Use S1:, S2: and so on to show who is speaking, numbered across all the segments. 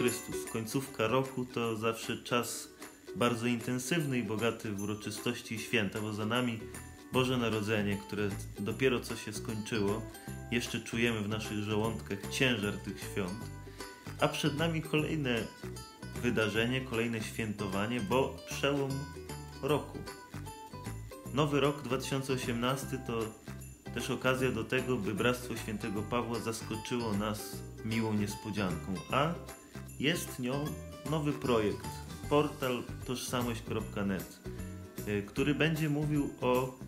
S1: Chrystus. Końcówka roku to zawsze czas bardzo intensywny i bogaty w uroczystości i święta, bo za nami Boże Narodzenie, które dopiero co się skończyło. Jeszcze czujemy w naszych żołądkach ciężar tych świąt. A przed nami kolejne wydarzenie, kolejne świętowanie, bo przełom roku. Nowy rok 2018 to też okazja do tego, by Bractwo Świętego Pawła zaskoczyło nas miłą niespodzianką, a jest nią nowy projekt, portal tożsamość.net, y, który będzie mówił o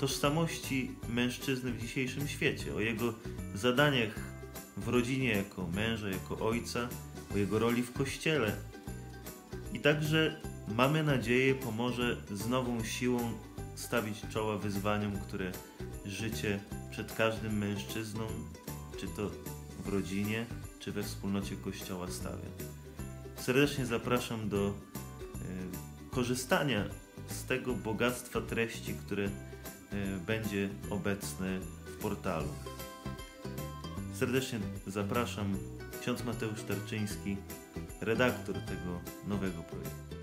S1: tożsamości mężczyzny w dzisiejszym świecie, o jego zadaniach w rodzinie jako męża, jako ojca, o jego roli w kościele. I także mamy nadzieję pomoże z nową siłą stawić czoła wyzwaniom, które życie przed każdym mężczyzną, czy to w rodzinie, czy we wspólnocie Kościoła stawia. Serdecznie zapraszam do e, korzystania z tego bogactwa treści, które e, będzie obecne w portalu. Serdecznie zapraszam ksiądz Mateusz Tarczyński, redaktor tego nowego projektu.